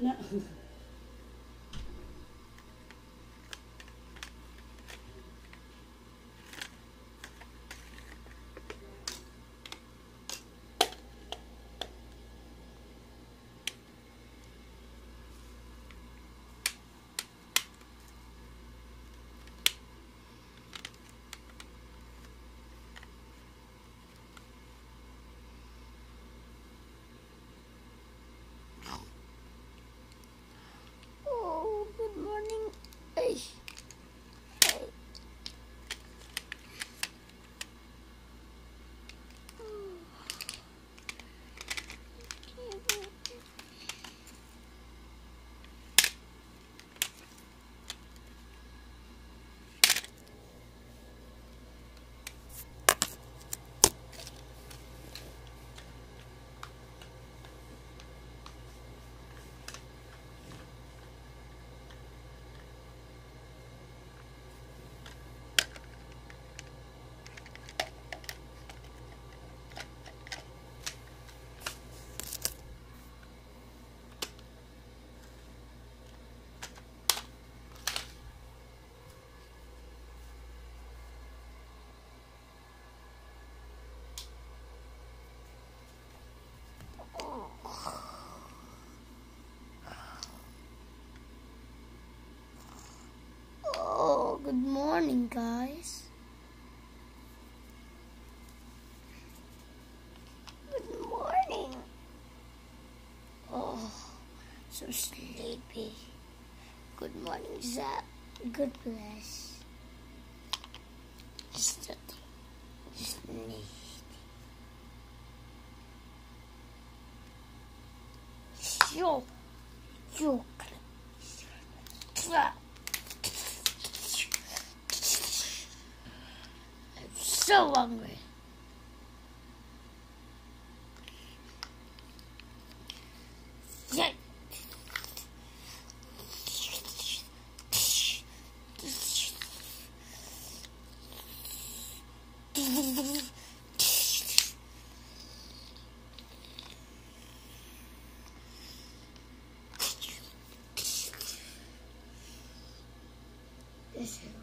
那 good morning, guys. Good morning. Oh, so sleepy. Good morning, Zach. Good bless. Just need. Yo, yo, clap. so hungry. This is